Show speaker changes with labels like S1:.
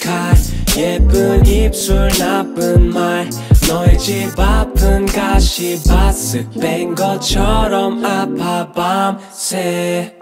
S1: 칼 예쁜 입술 나쁜 말. 너의 집 앞은 가시밭을 뺀 것처럼 아파 밤새.